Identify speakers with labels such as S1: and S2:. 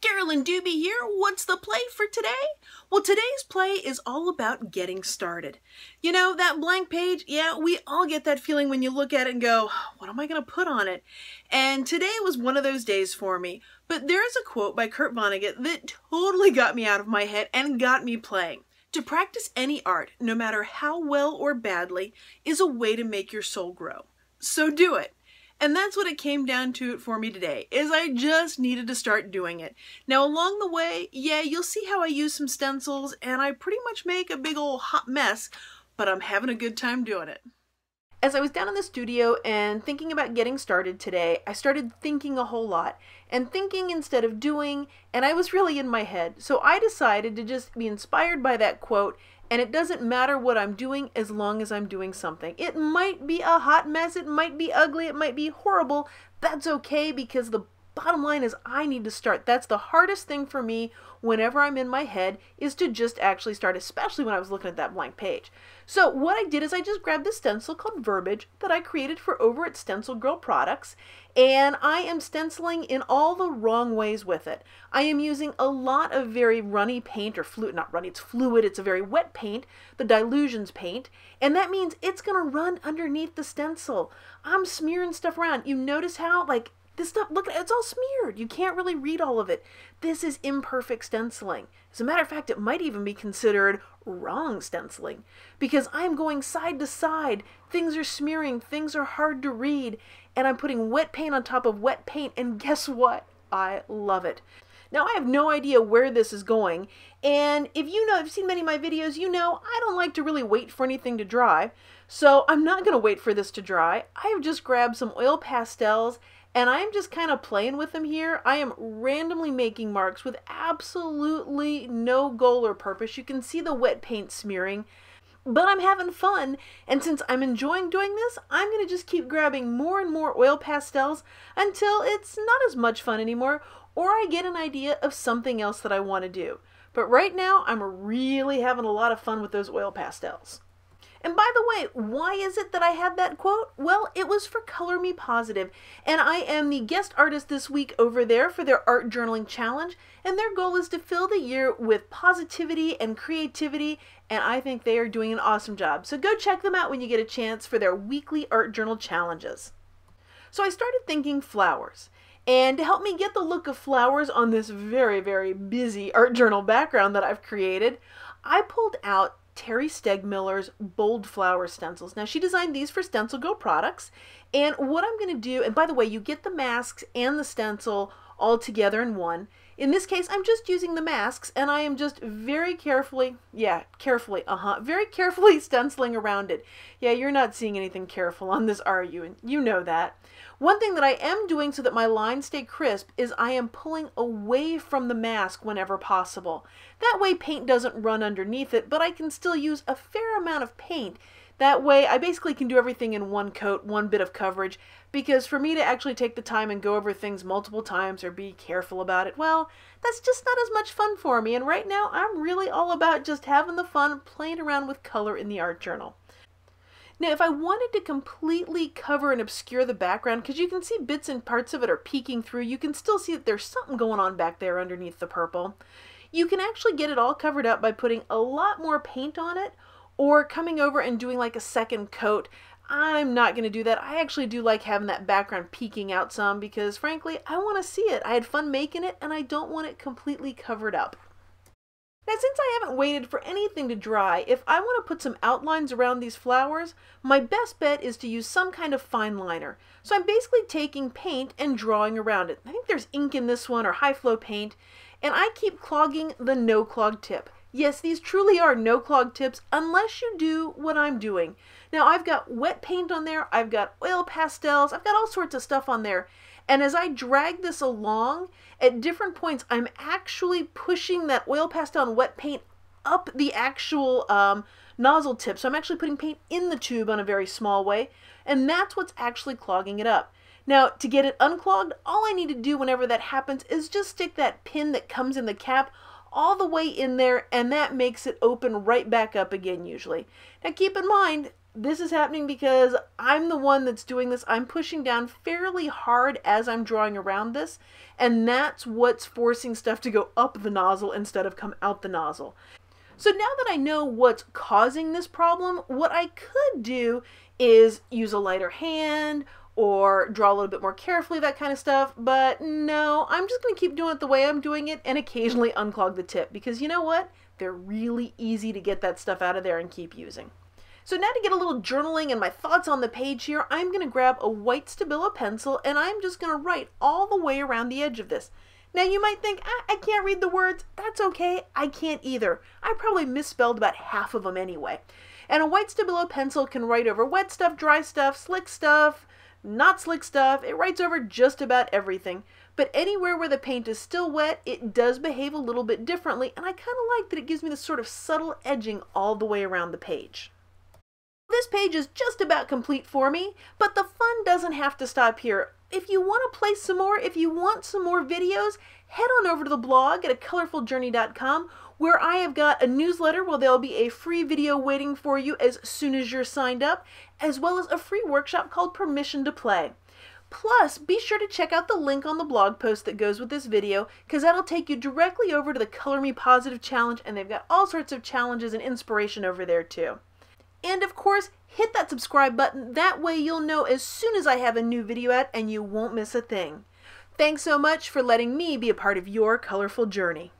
S1: Carolyn Dube here. What's the play for today? Well, today's play is all about getting started. You know, that blank page, yeah, we all get that feeling when you look at it and go, what am I going to put on it? And today was one of those days for me. But there is a quote by Kurt Vonnegut that totally got me out of my head and got me playing. To practice any art, no matter how well or badly, is a way to make your soul grow. So do it. And that's what it came down to for me today, is I just needed to start doing it. Now along the way, yeah, you'll see how I use some stencils and I pretty much make a big old hot mess, but I'm having a good time doing it. As I was down in the studio and thinking about getting started today, I started thinking a whole lot and thinking instead of doing, and I was really in my head. So I decided to just be inspired by that quote and it doesn't matter what I'm doing as long as I'm doing something. It might be a hot mess, it might be ugly, it might be horrible. That's okay because the bottom line is I need to start. That's the hardest thing for me whenever I'm in my head is to just actually start, especially when I was looking at that blank page. So what I did is I just grabbed the stencil called Verbiage that I created for over at Stencil Girl Products and I am stenciling in all the wrong ways with it. I am using a lot of very runny paint or fluid, not runny, it's fluid, it's a very wet paint, the Dylusions paint, and that means it's going to run underneath the stencil. I'm smearing stuff around. You notice how, like, this stuff, look, it's all smeared. You can't really read all of it. This is imperfect stenciling. As a matter of fact, it might even be considered wrong stenciling because I'm going side to side. Things are smearing, things are hard to read, and I'm putting wet paint on top of wet paint, and guess what? I love it. Now, I have no idea where this is going, and if you know, if you've seen many of my videos, you know I don't like to really wait for anything to dry, so I'm not going to wait for this to dry. I have just grabbed some oil pastels, and I'm just kind of playing with them here. I am randomly making marks with absolutely no goal or purpose. You can see the wet paint smearing, but I'm having fun. And since I'm enjoying doing this, I'm going to just keep grabbing more and more oil pastels until it's not as much fun anymore or I get an idea of something else that I want to do. But right now, I'm really having a lot of fun with those oil pastels. And by the way, why is it that I had that quote? Well, it was for Color Me Positive, and I am the guest artist this week over there for their art journaling challenge, and their goal is to fill the year with positivity and creativity, and I think they are doing an awesome job. So go check them out when you get a chance for their weekly art journal challenges. So I started thinking flowers. And to help me get the look of flowers on this very, very busy art journal background that I've created, I pulled out Terri Stegmiller's Bold Flower stencils. Now, she designed these for Stencil Girl products. And what I'm going to do, and by the way, you get the masks and the stencil all together in one. In this case, I'm just using the masks and I am just very carefully, yeah, carefully, uh-huh, very carefully stenciling around it. Yeah, you're not seeing anything careful on this, are you? And you know that. One thing that I am doing so that my lines stay crisp is I am pulling away from the mask whenever possible. That way paint doesn't run underneath it, but I can still use a fair amount of paint that way, I basically can do everything in one coat, one bit of coverage, because for me to actually take the time and go over things multiple times or be careful about it, well, that's just not as much fun for me. And right now, I'm really all about just having the fun playing around with color in the art journal. Now, if I wanted to completely cover and obscure the background, because you can see bits and parts of it are peeking through, you can still see that there's something going on back there underneath the purple. You can actually get it all covered up by putting a lot more paint on it or coming over and doing like a second coat. I'm not going to do that. I actually do like having that background peeking out some because frankly, I want to see it. I had fun making it and I don't want it completely covered up. Now, since I haven't waited for anything to dry, if I want to put some outlines around these flowers, my best bet is to use some kind of fine liner. So I'm basically taking paint and drawing around it. I think there's ink in this one or high flow paint, and I keep clogging the no clog tip. Yes, these truly are no clog tips unless you do what I'm doing. Now I've got wet paint on there, I've got oil pastels, I've got all sorts of stuff on there. And as I drag this along, at different points, I'm actually pushing that oil pastel and wet paint up the actual um, nozzle tip. So I'm actually putting paint in the tube on a very small way, and that's what's actually clogging it up. Now, to get it unclogged, all I need to do whenever that happens is just stick that pin that comes in the cap all the way in there and that makes it open right back up again usually. Now keep in mind, this is happening because I'm the one that's doing this. I'm pushing down fairly hard as I'm drawing around this, and that's what's forcing stuff to go up the nozzle instead of come out the nozzle. So now that I know what's causing this problem, what I could do is use a lighter hand or draw a little bit more carefully, that kind of stuff. But no, I'm just going to keep doing it the way I'm doing it and occasionally unclog the tip because you know what? They're really easy to get that stuff out of there and keep using. So now to get a little journaling and my thoughts on the page here, I'm going to grab a white Stabilo pencil and I'm just going to write all the way around the edge of this. Now you might think, ah, I can't read the words. That's okay. I can't either. I probably misspelled about half of them anyway. And a white Stabilo pencil can write over wet stuff, dry stuff, slick stuff, not slick stuff. It writes over just about everything. But anywhere where the paint is still wet, it does behave a little bit differently. And I kind of like that it gives me this sort of subtle edging all the way around the page. This page is just about complete for me, but the fun doesn't have to stop here. If you want to play some more, if you want some more videos, head on over to the blog at a colorfuljourney.com where I have got a newsletter where there'll be a free video waiting for you as soon as you're signed up, as well as a free workshop called Permission to Play. Plus, be sure to check out the link on the blog post that goes with this video because that'll take you directly over to the Color Me Positive Challenge and they've got all sorts of challenges and inspiration over there too. And of course, hit that subscribe button. That way you'll know as soon as I have a new video out and you won't miss a thing. Thanks so much for letting me be a part of your colorful journey.